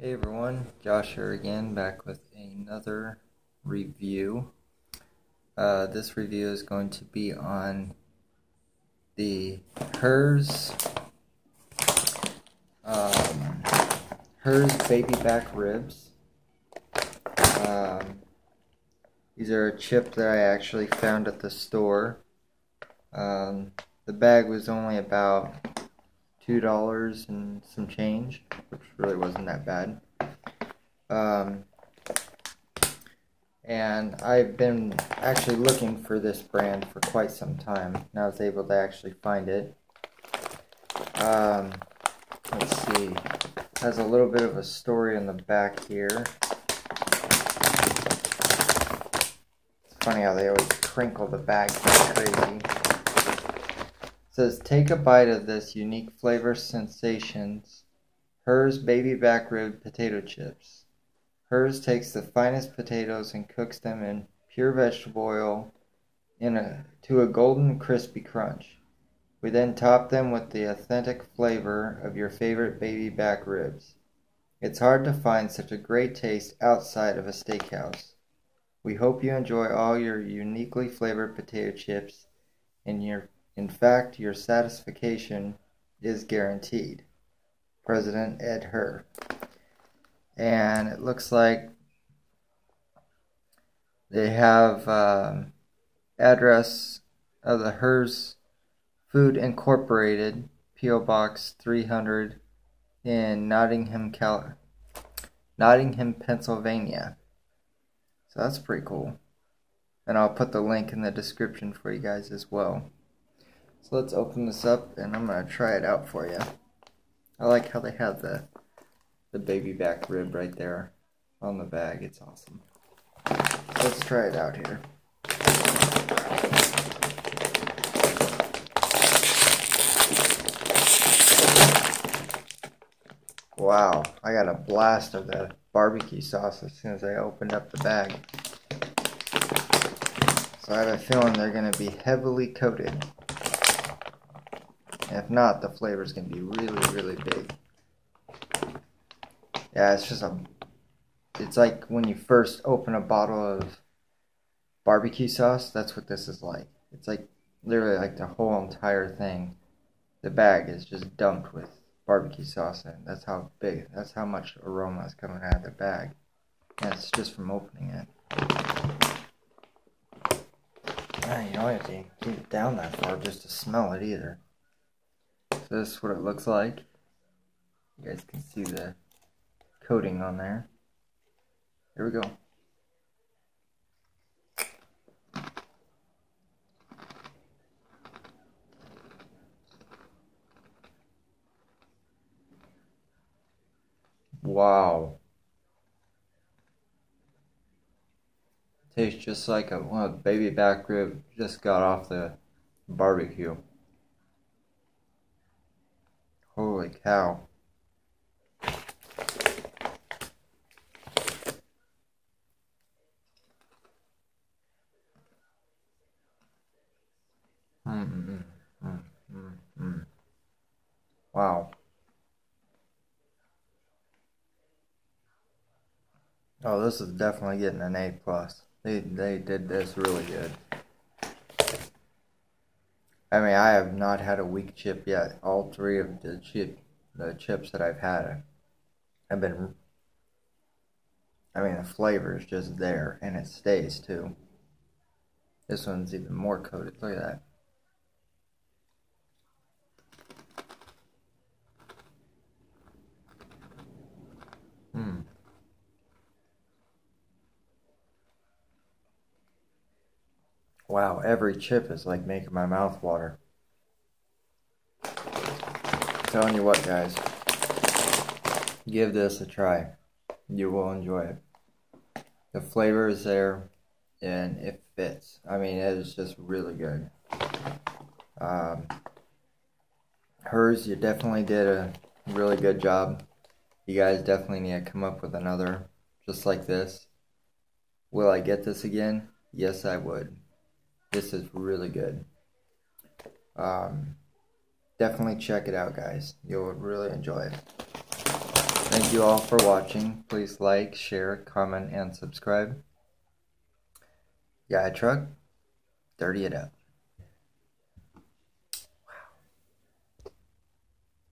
Hey everyone, Josh here again, back with another review. Uh, this review is going to be on the Herr's um, Herr's baby back ribs. Um, these are a chip that I actually found at the store. Um, the bag was only about two dollars and some change, which really wasn't that bad. Um, and I've been actually looking for this brand for quite some time, and I was able to actually find it. Um, let's see, it has a little bit of a story in the back here. It's funny how they always crinkle the bag crazy says take a bite of this unique flavor sensations Herr's baby back rib potato chips. Herr's takes the finest potatoes and cooks them in pure vegetable oil in a, to a golden crispy crunch. We then top them with the authentic flavor of your favorite baby back ribs. It's hard to find such a great taste outside of a steakhouse. We hope you enjoy all your uniquely flavored potato chips and your in fact, your satisfaction is guaranteed. President Ed Herr. And it looks like they have um, address of the Herr's Food Incorporated, P.O. Box 300 in Nottingham, Cal- Nottingham, Pennsylvania. So that's pretty cool. And I'll put the link in the description for you guys as well. So let's open this up and I'm going to try it out for you. I like how they have the, the baby back rib right there on the bag. It's awesome. Let's try it out here. Wow, I got a blast of the barbecue sauce as soon as I opened up the bag. So I have a feeling they're going to be heavily coated. If not, the flavor is going to be really, really big. Yeah, it's just a. It's like when you first open a bottle of barbecue sauce. That's what this is like. It's like literally like the whole entire thing. The bag is just dumped with barbecue sauce in. That's how big. That's how much aroma is coming out of the bag. And it's just from opening it. Man, you don't have to keep it down that far just to smell it either. So this is what it looks like. You guys can see the coating on there. Here we go. Wow. Tastes just like a well, baby back rib just got off the barbecue. Holy cow. Mm, mm, mm, wow. Oh, this is definitely getting an A plus. They they did this really good. I mean, I have not had a weak chip yet. All three of the chip, the chips that I've had, have been. I mean, the flavor is just there, and it stays too. This one's even more coated. Look at that. Wow, every chip is like making my mouth water. I'm telling you what, guys. Give this a try. You will enjoy it. The flavor is there and it fits. I mean, it is just really good. Um, Herr's, you definitely did a really good job. You guys definitely need to come up with another just like this. Will I get this again? Yes, I would. This is really good. Um, definitely check it out, guys. You'll really enjoy it. Thank you all for watching. Please like, share, comment, and subscribe. Yeah, truck, dirty it up.